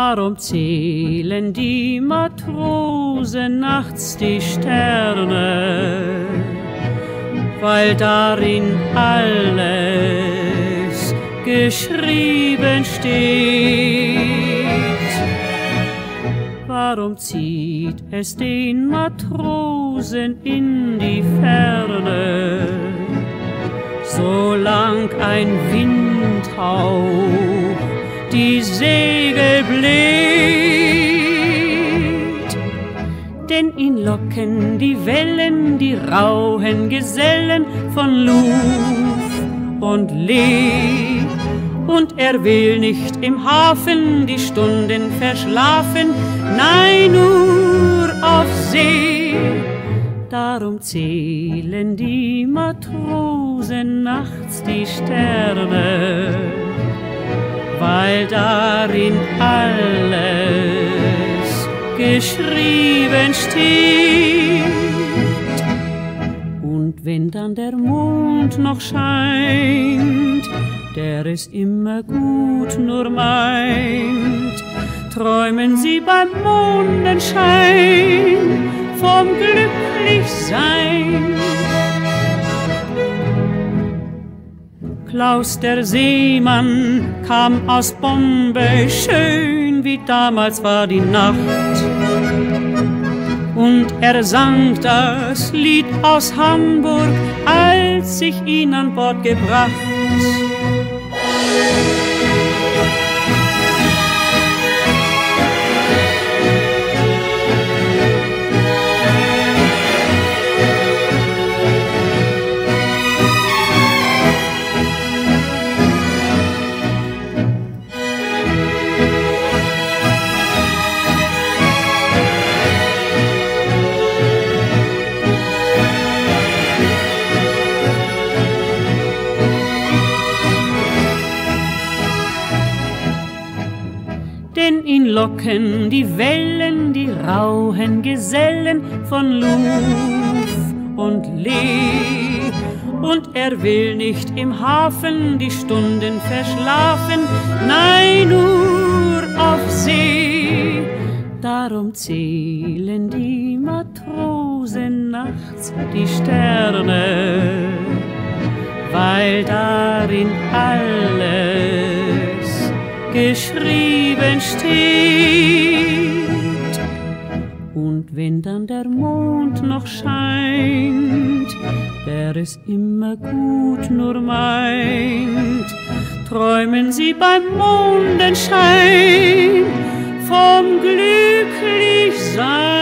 Warum zählen die Matrosen nachts die Sterne? Weil darin alles geschrieben steht. Warum zieht es den Matrosen in die Ferne? Solang ein Windhauch die Segel bläht. Denn ihn locken die Wellen, die rauen Gesellen von Luf und Lee. Und er will nicht im Hafen die Stunden verschlafen, nein, nur auf See. Darum zählen die Matrosen nachts die Sterne weil darin alles geschrieben steht. Und wenn dann der Mond noch scheint, der es immer gut nur meint, träumen sie beim Mondenschein vom Glücklichsein. Klaus der Seemann kam aus Bombay, schön wie damals war die Nacht. Und er sang das Lied aus Hamburg, als ich ihn an Bord gebracht. Denn ihn locken die Wellen, die rauen Gesellen von Luf und Lee. Und er will nicht im Hafen die Stunden verschlafen, nein, nur auf See. Darum zählen die Matrosen nachts die Sterne, weil darin alles geschrieben steht. Und wenn dann der Mond noch scheint, der es immer gut nur meint, träumen Sie beim Mondenschein vom Glücklichsein.